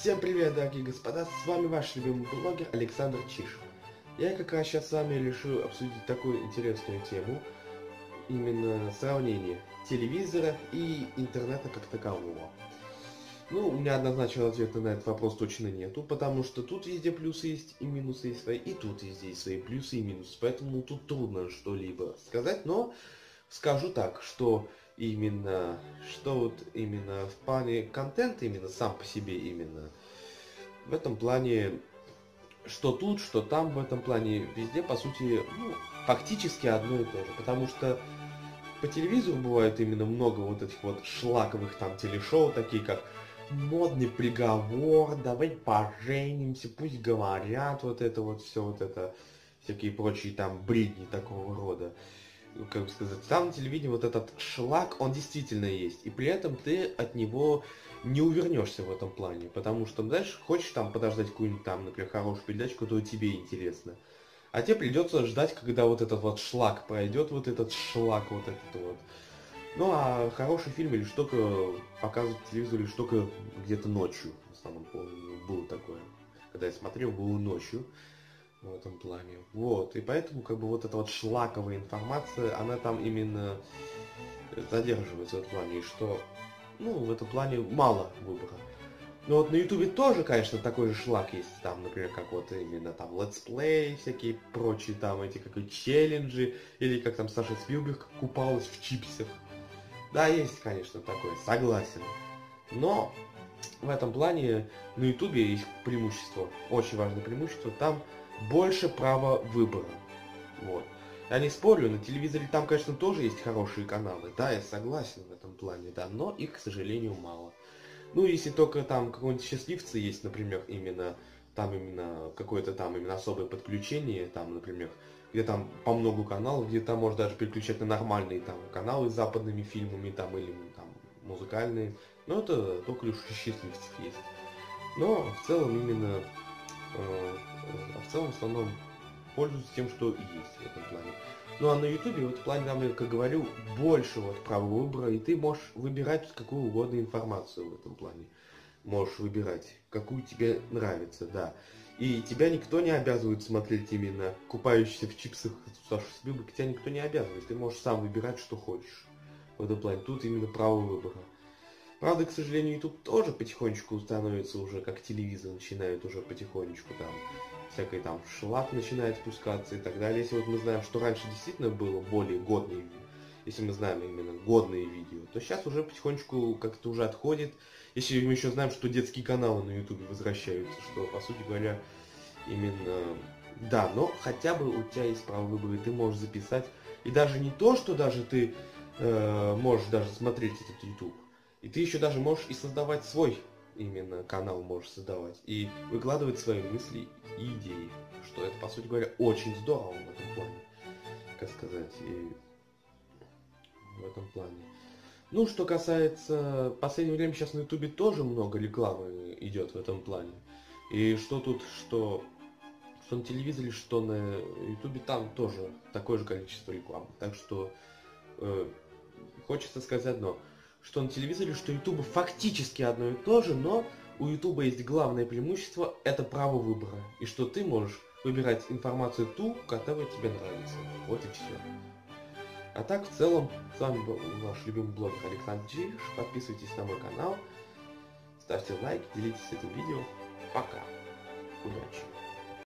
Всем привет, дорогие господа, с вами ваш любимый блогер Александр Чишев. Я как раз сейчас с вами решил обсудить такую интересную тему, именно сравнение телевизора и интернета как такового. Ну, у меня однозначного ответа на этот вопрос точно нету, потому что тут везде плюсы есть и минусы есть свои, и тут везде есть свои плюсы и минусы, поэтому тут трудно что-либо сказать, но скажу так, что именно, что вот именно в плане контента, именно сам по себе именно, в этом плане, что тут, что там, в этом плане, везде, по сути, ну, фактически одно и то же, потому что по телевизору бывает именно много вот этих вот шлаковых там телешоу, такие как модный приговор, давай поженимся, пусть говорят вот это вот все вот это, всякие прочие там бредни такого рода. Как бы сказать, там на телевидении вот этот шлак, он действительно есть. И при этом ты от него не увернешься в этом плане. Потому что, знаешь, хочешь там подождать какую-нибудь там, например, хорошую передачу, которая тебе интересна. А тебе придется ждать, когда вот этот вот шлак пройдет, вот этот шлак, вот этот вот. Ну а хороший фильм или что-то показывают по телевизору лишь только где-то ночью. В основном было такое. Когда я смотрел, было ночью в этом плане. Вот. И поэтому как бы вот эта вот шлаковая информация, она там именно задерживается в этом плане. И что, ну, в этом плане мало выбора. Но вот на ютубе тоже, конечно, такой же шлак есть, там, например, как вот именно там летсплей, всякие прочие там эти как челленджи, или как там Саша Спилберг купалась в чипсах. Да, есть, конечно, такое, согласен. Но в этом плане на ютубе есть преимущество, очень важное преимущество, там больше права выбора. Вот. Я не спорю, на телевизоре там, конечно, тоже есть хорошие каналы, да, я согласен в этом плане, да, но их, к сожалению, мало. Ну, если только там какой-нибудь счастливцы есть, например, именно там именно какое-то там именно особое подключение, там, например, где там по много каналов, где там можно даже переключать на нормальные там каналы с западными фильмами там или там музыкальные. Но это только лишь счастливцев есть. Но в целом именно а в целом в основном пользуются тем, что есть в этом плане. Ну а на ютубе в этом плане, там, как говорю, больше вот права выбора, и ты можешь выбирать какую угодно информацию в этом плане. Можешь выбирать, какую тебе нравится, да. И тебя никто не обязывает смотреть именно купающийся в чипсах Сашу Спилберг, тебя никто не обязывает. Ты можешь сам выбирать, что хочешь в этом плане. Тут именно право выбора. Правда, к сожалению, YouTube тоже потихонечку становится уже как телевизор, начинает уже потихонечку там всякой там шлак начинает спускаться и так далее. Если вот мы знаем, что раньше действительно было более годные, если мы знаем именно годные видео, то сейчас уже потихонечку как-то уже отходит. Если мы еще знаем, что детские каналы на ютубе возвращаются, что, по сути говоря, именно... Да, но хотя бы у тебя есть право выбора, и ты можешь записать. И даже не то, что даже ты э, можешь даже смотреть этот YouTube, и ты еще даже можешь и создавать свой именно канал можешь создавать и выкладывать свои мысли и идеи, что это, по сути говоря, очень здорово в этом плане, как сказать, и в этом плане. Ну, что касается, в последнее время сейчас на ютубе тоже много рекламы идет в этом плане. И что тут, что, что на телевизоре, что на ютубе, там тоже такое же количество рекламы. Так что э, хочется сказать одно – что на телевизоре, что YouTube фактически одно и то же, но у YouTube есть главное преимущество – это право выбора. И что ты можешь выбирать информацию ту, которая тебе нравится. Вот и все. А так, в целом, с вами был ваш любимый блогер Александр Джиш. Подписывайтесь на мой канал, ставьте лайк, делитесь этим видео. Пока. Удачи.